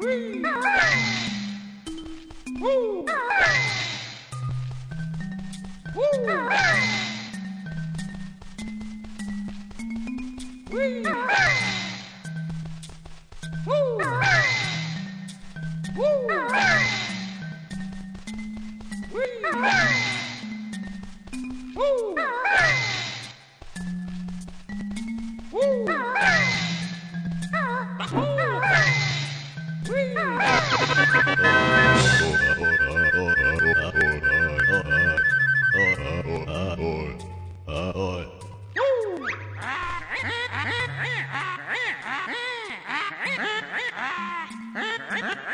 Woo! Ha ha ha!